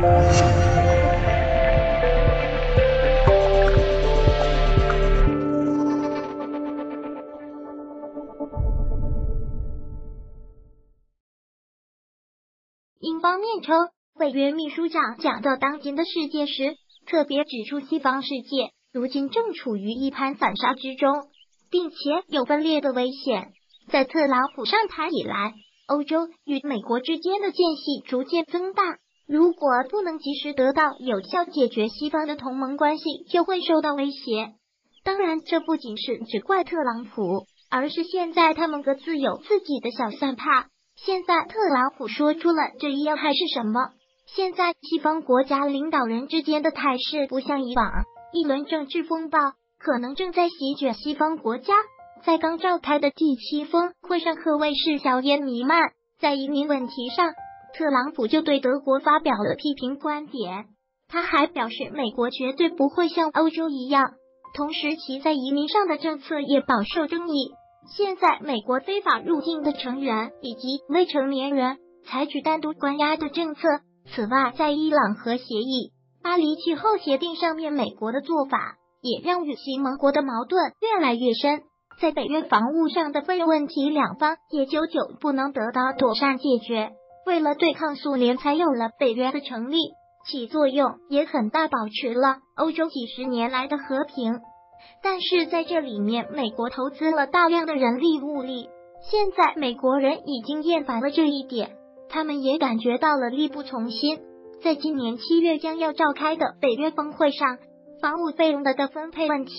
英方面称，北约秘书长讲到当今的世界时，特别指出西方世界如今正处于一盘散沙之中，并且有分裂的危险。在特朗普上台以来，欧洲与美国之间的间隙逐渐增大。如果不能及时得到有效解决，西方的同盟关系就会受到威胁。当然，这不仅是只怪特朗普，而是现在他们各自有自己的小算盘。现在特朗普说出了这一要害是什么？现在西方国家领导人之间的态势不像以往，一轮政治风暴可能正在席卷西方国家。在刚召开的第七峰会上，可谓是硝烟弥漫。在移民问题上，特朗普就对德国发表了批评观点。他还表示，美国绝对不会像欧洲一样。同时，其在移民上的政策也饱受争议。现在，美国非法入境的成员以及未成年人采取单独关押的政策。此外，在伊朗核协议、巴黎气候协定上面，美国的做法也让与其盟国的矛盾越来越深。在北约防务上的费用问题，两方也久久不能得到妥善解决。为了对抗苏联，才有了北约的成立，起作用也很大，保持了欧洲几十年来的和平。但是在这里面，美国投资了大量的人力物力，现在美国人已经厌烦了这一点，他们也感觉到了力不从心。在今年七月将要召开的北约峰会上，防务费用的的分配问题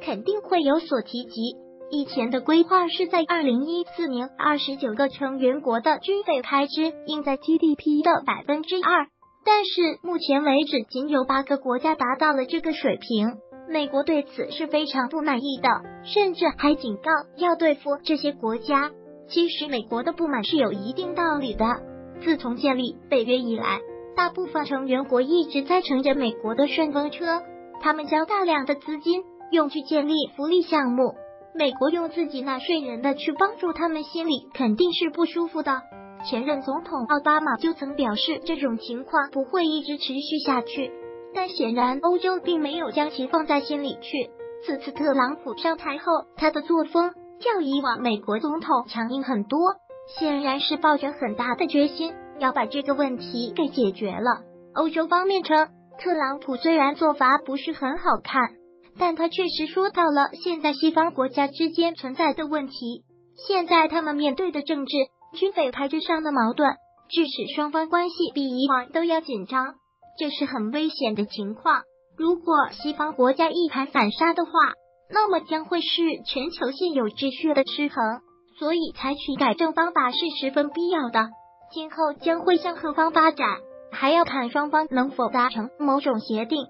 肯定会有所提及。以前的规划是在二零一四年，二十九个成员国的军费开支应在 GDP 的百分之二，但是目前为止仅有八个国家达到了这个水平。美国对此是非常不满意的，甚至还警告要对付这些国家。其实美国的不满是有一定道理的。自从建立北约以来，大部分成员国一直在乘着美国的顺风车，他们将大量的资金用去建立福利项目。美国用自己纳税人的去帮助他们，心里肯定是不舒服的。前任总统奥巴马就曾表示，这种情况不会一直持续下去。但显然，欧洲并没有将其放在心里去。此次特朗普上台后，他的作风较以往美国总统强硬很多，显然是抱着很大的决心要把这个问题给解决了。欧洲方面称，特朗普虽然做法不是很好看，但他确实说到了现在西方国家之间存在的问题。现在他们面对的政治、军费开支上的矛盾，致使双方关系比以往都要紧张。这是很危险的情况。如果西方国家一盘散沙的话，那么将会是全球现有秩序的失衡。所以，采取改正方法是十分必要的。今后将会向何方发展，还要看双方能否达成某种协定。